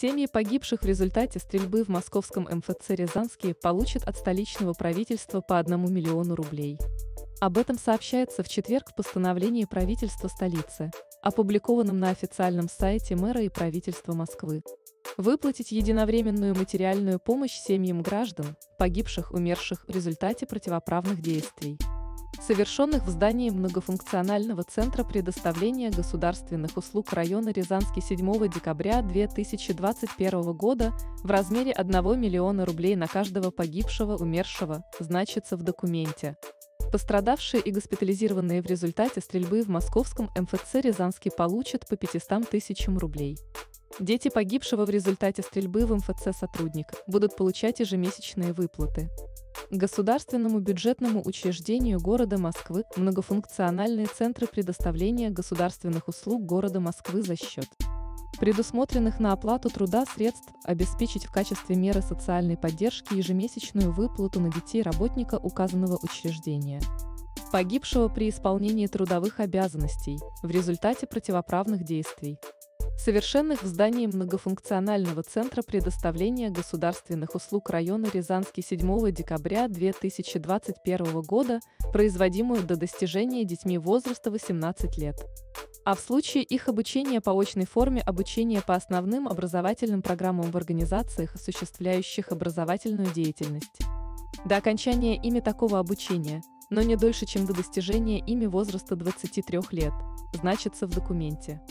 Семьи погибших в результате стрельбы в московском МФЦ «Рязанские» получат от столичного правительства по 1 миллиону рублей. Об этом сообщается в четверг в постановлении правительства столицы, опубликованном на официальном сайте мэра и правительства Москвы. Выплатить единовременную материальную помощь семьям граждан, погибших, умерших в результате противоправных действий совершенных в здании многофункционального центра предоставления государственных услуг района Рязанский 7 декабря 2021 года в размере 1 миллиона рублей на каждого погибшего, умершего, значится в документе. Пострадавшие и госпитализированные в результате стрельбы в московском МФЦ Рязанский получат по 500 тысячам рублей. Дети погибшего в результате стрельбы в МФЦ сотрудника будут получать ежемесячные выплаты. Государственному бюджетному учреждению города Москвы многофункциональные центры предоставления государственных услуг города Москвы за счет предусмотренных на оплату труда средств обеспечить в качестве меры социальной поддержки ежемесячную выплату на детей работника указанного учреждения, погибшего при исполнении трудовых обязанностей в результате противоправных действий, совершенных в здании многофункционального центра предоставления государственных услуг района Рязанский 7 декабря 2021 года, производимую до достижения детьми возраста 18 лет. А в случае их обучения по очной форме обучения по основным образовательным программам в организациях, осуществляющих образовательную деятельность. До окончания ими такого обучения, но не дольше, чем до достижения ими возраста 23 лет, значится в документе.